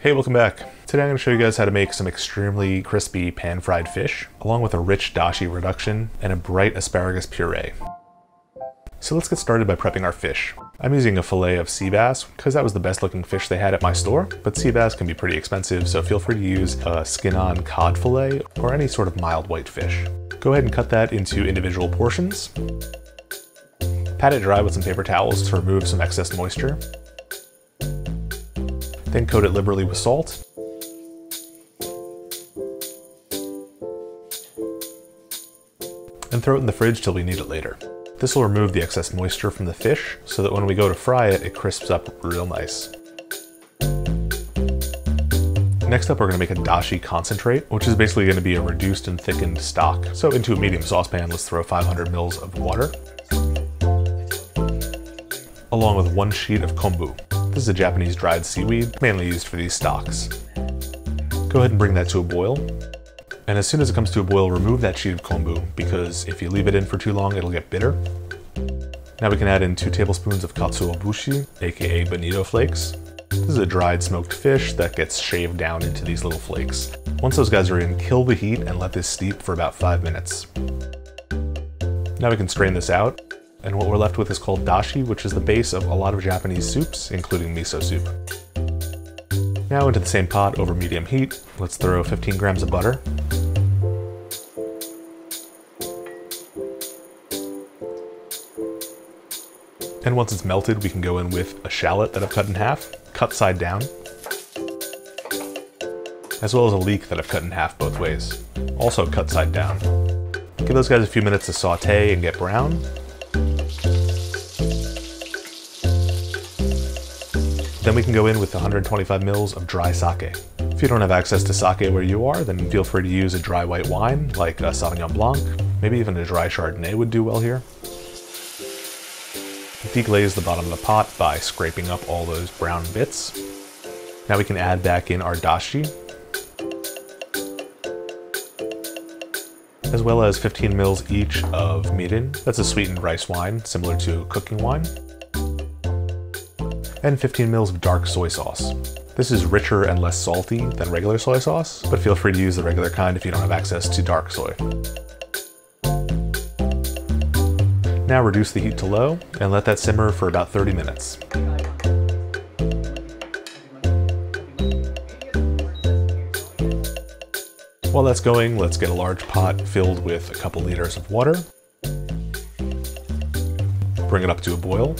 Hey, welcome back. Today I'm going to show you guys how to make some extremely crispy pan-fried fish, along with a rich dashi reduction and a bright asparagus puree. So let's get started by prepping our fish. I'm using a fillet of sea bass because that was the best looking fish they had at my store, but sea bass can be pretty expensive, so feel free to use a skin-on cod fillet or any sort of mild white fish. Go ahead and cut that into individual portions. Pat it dry with some paper towels to remove some excess moisture. Then coat it liberally with salt. And throw it in the fridge till we need it later. This will remove the excess moisture from the fish so that when we go to fry it, it crisps up real nice. Next up, we're gonna make a dashi concentrate, which is basically gonna be a reduced and thickened stock. So into a medium saucepan, let's throw 500 mils of water, along with one sheet of kombu. This is a Japanese dried seaweed, mainly used for these stocks. Go ahead and bring that to a boil. And as soon as it comes to a boil, remove that sheet of kombu, because if you leave it in for too long, it'll get bitter. Now we can add in two tablespoons of katsuobushi, aka bonito flakes. This is a dried smoked fish that gets shaved down into these little flakes. Once those guys are in, kill the heat and let this steep for about five minutes. Now we can strain this out, and what we're left with is called dashi, which is the base of a lot of Japanese soups, including miso soup. Now into the same pot over medium heat, let's throw 15 grams of butter. And once it's melted, we can go in with a shallot that I've cut in half, cut side down, as well as a leek that I've cut in half both ways, also cut side down. Give those guys a few minutes to saute and get brown, Then we can go in with 125 mils of dry sake. If you don't have access to sake where you are, then feel free to use a dry white wine, like a Sauvignon Blanc. Maybe even a dry Chardonnay would do well here. Deglaze the bottom of the pot by scraping up all those brown bits. Now we can add back in our dashi, as well as 15 mils each of mirin. That's a sweetened rice wine, similar to cooking wine and 15 mils of dark soy sauce. This is richer and less salty than regular soy sauce, but feel free to use the regular kind if you don't have access to dark soy. Now reduce the heat to low and let that simmer for about 30 minutes. While that's going, let's get a large pot filled with a couple liters of water. Bring it up to a boil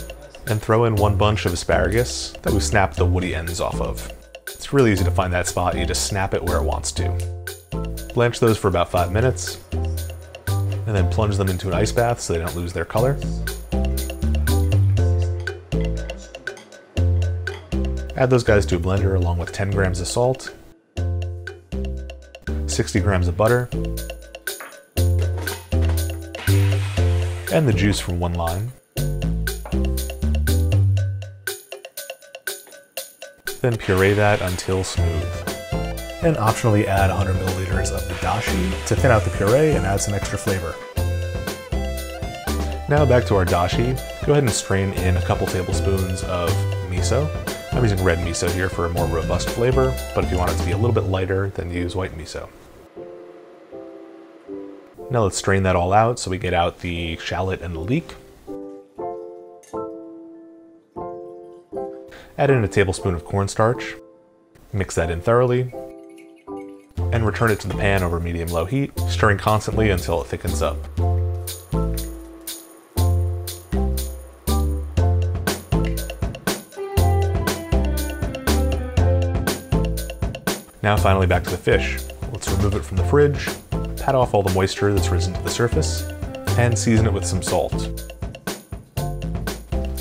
and throw in one bunch of asparagus that we snap the woody ends off of. It's really easy to find that spot, you just snap it where it wants to. Blanch those for about five minutes, and then plunge them into an ice bath so they don't lose their color. Add those guys to a blender along with 10 grams of salt, 60 grams of butter, and the juice from one lime. Then puree that until smooth. And optionally add 100 milliliters of the dashi to thin out the puree and add some extra flavor. Now back to our dashi. Go ahead and strain in a couple tablespoons of miso. I'm using red miso here for a more robust flavor, but if you want it to be a little bit lighter, then use white miso. Now let's strain that all out so we get out the shallot and the leek. Add in a tablespoon of cornstarch, mix that in thoroughly, and return it to the pan over medium-low heat, stirring constantly until it thickens up. Now finally back to the fish. Let's remove it from the fridge, pat off all the moisture that's risen to the surface, and season it with some salt.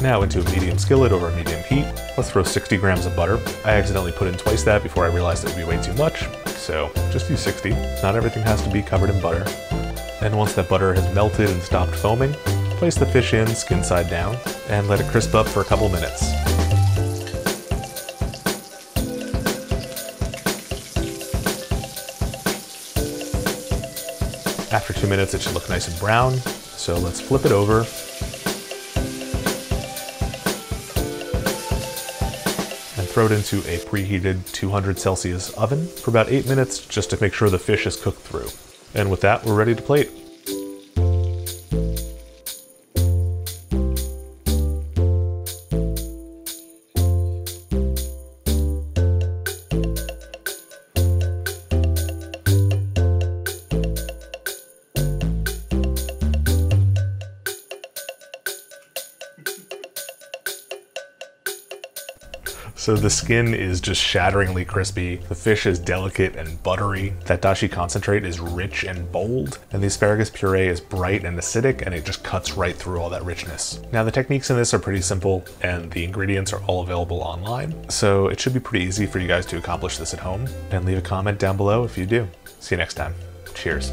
Now into a medium skillet over medium heat, let's throw 60 grams of butter. I accidentally put in twice that before I realized it would be way too much, so just use 60. Not everything has to be covered in butter. And once that butter has melted and stopped foaming, place the fish in skin side down and let it crisp up for a couple minutes. After two minutes, it should look nice and brown. So let's flip it over throw it into a preheated 200 Celsius oven for about 8 minutes just to make sure the fish is cooked through. And with that, we're ready to plate. So the skin is just shatteringly crispy. The fish is delicate and buttery. That dashi concentrate is rich and bold. And the asparagus puree is bright and acidic and it just cuts right through all that richness. Now the techniques in this are pretty simple and the ingredients are all available online. So it should be pretty easy for you guys to accomplish this at home. And leave a comment down below if you do. See you next time. Cheers.